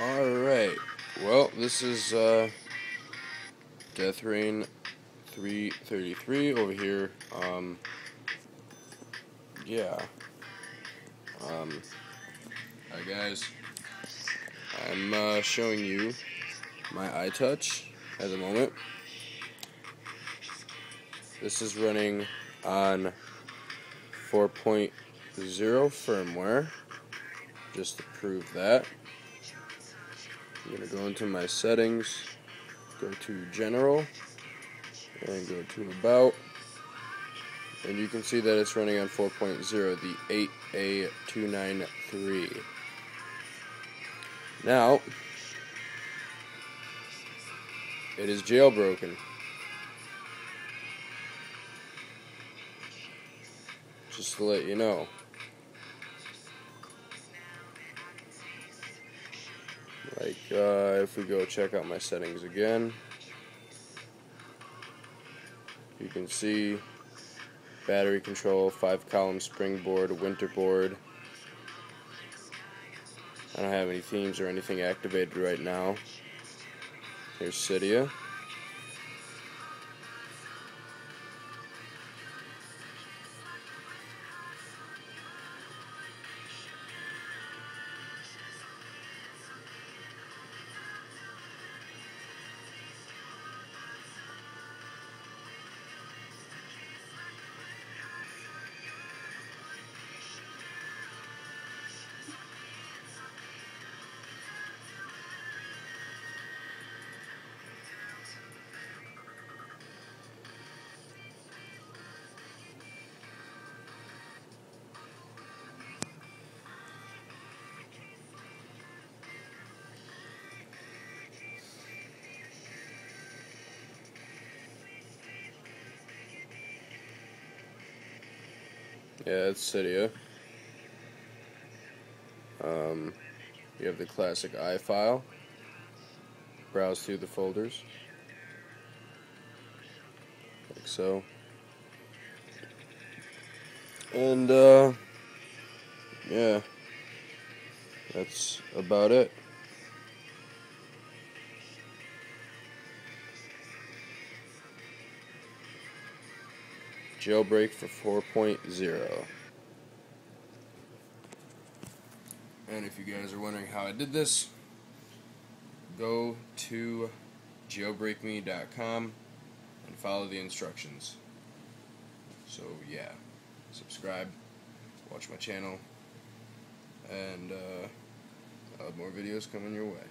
Alright, well, this is uh, Death Rain 333 over here. Um, yeah. Um, Alright, guys. I'm uh, showing you my iTouch at the moment. This is running on 4.0 firmware, just to prove that. I'm going to go into my settings, go to General, and go to About. And you can see that it's running on 4.0, the 8A293. Now, it is jailbroken. Just to let you know. Like, uh, if we go check out my settings again, you can see battery control, 5 column springboard, WinterBoard. I don't have any themes or anything activated right now. Here's Cydia. Yeah, it's Cydia. Um, you have the classic iFile. Browse through the folders. Like so. And, uh, yeah. That's about it. Jailbreak for 4.0. And if you guys are wondering how I did this, go to jailbreakme.com and follow the instructions. So yeah, subscribe, watch my channel, and uh, I'll have more videos coming your way.